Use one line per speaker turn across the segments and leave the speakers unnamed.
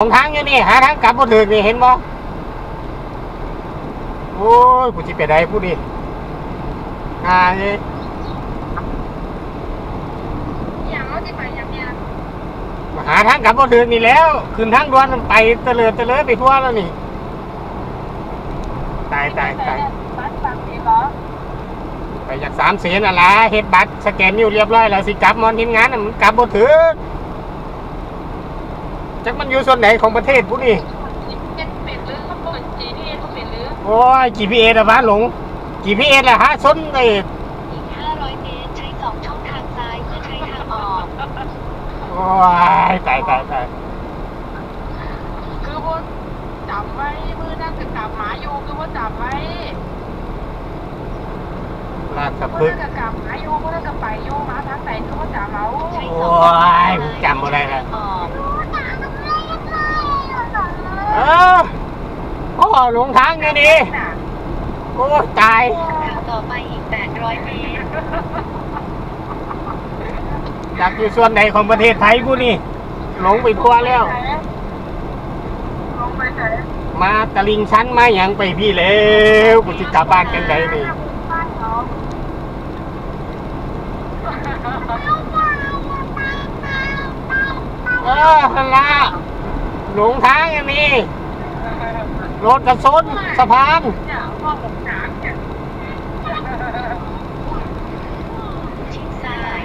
หลงทางอยู่นี่หาทางกลับบ่ถึกนี่เห็นบ่โอ้ยกูสิไปได้ผู้ดิอ่านี่
อย่างเราที่ไปอย่างเนี้ย
หาทางกลับบ่ถึกนี่แล้วขึ้นทางด่วนมันไปเตะเลิดเตะเลิดไปทั่วแล้วนี่ตายตายตาย
บ้านฝั่งนี้เหรอ
ไปจากสามเสียนอะไรเฮ็ดบัตรสแกนนิ้วเรียบร้อยแล้วสิกลับมอนทีมงานน่ะมันกลับบ่ถึก จักมันอยู่ส่วนไหนของประเทศผู้นี่
เป็นเป็ดหรือเขาเปิดจีนี่เขาเป็นหรือ
โอ้ย GPS อะบ้านหลง GPS อะฮะซนไอ้
อีก 500 เมตร ใช้ 2 ช่องทางซ้าย เพื่อใช้ทางออก
โอ้ยตายตายตาย
คือว่าจับไว้มือนั่นจะจับหมาอยู่คือว่าจับไว้
ลากสะ
มื
พึ
อกนั่นจะจับหมาอยู่มือนั่นจะไปอยู่หมาทางไหนคือว่าจับเอา
ใช้
โอ้
สองช่องทาง
ยผมจำบ่ได้แล้ว
ออก
เออพ่อ หลงทางไงนี่
น่ะ
โอ้ยตาย
ทางต่อไปอีก 800 เมตร
จากอยู่ส่วนไหนของประเทศไทยผู้นี่หลงไปทั่วแล้ว
ลงไปไหน
มาตะลิงชั้นมาหยังไปพี่แล้วกูจะกลับบ้านกันไดนี่
บ้านเขา
เออฮันละหลงทางไงนี่ รถกระสุนสะพาน
เนี่ยพ่อหลงทางเนี่ย
ชิดซ้าย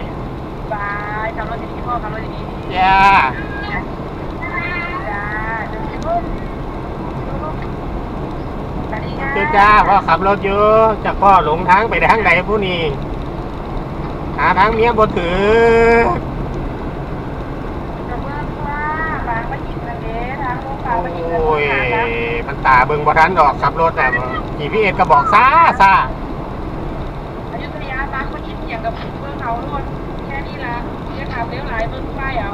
บายขับรถดีๆพ่อขับรถดีๆ
จ้า
จ้าเดี๋ยวสิลูกลูกสวัสดีค่ะ
เจ้าจ้าพ่อขับรถอยู่จากพ่อหลงทางไปทางไหนผู้นี้หาทางเมียบ่ถือ
จะเมื่อว่าบางปะอินนะเด้ทางลูก
โอ
บางปะอินนะ้
ย
ทาง
มัน ตาเบิ่งบ่ทันดอกขับรถอะกี่พี่เอ็ดก็บอกซาซา
อยุธยาบางปะอินอย่างกับเมืองเขาโน่นแค่นี้ละเรียกขับเลี้ยวไหลเมืองป้ายเอา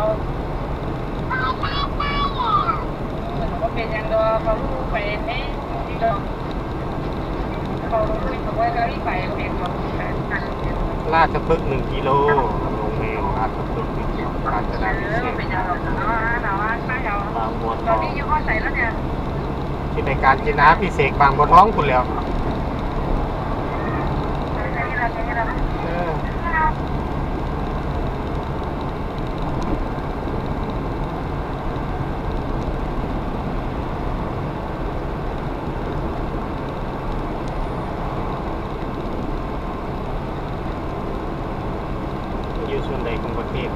ก็เป็นอย่างเดียวเขาลูกไปนี่ที่ดอกเขาลูกเขาไว้ก็รีบไปเองเขาแปดพัน
ราชพฤกษ์หนึ่งกิโลลงเมลราชพฤกษ์หนึ่งกิโลราช
เอ
ดาพิ
อ
เศษ
เป็นอย่างเดียวเนาะเนาะป้ายเอา
บางบัว
ต
ท
อน
อง ที่ในการจินาพิเศษบางบัวท้องคุณแล้ว
อยู่ส่วนใดของประ
เทศ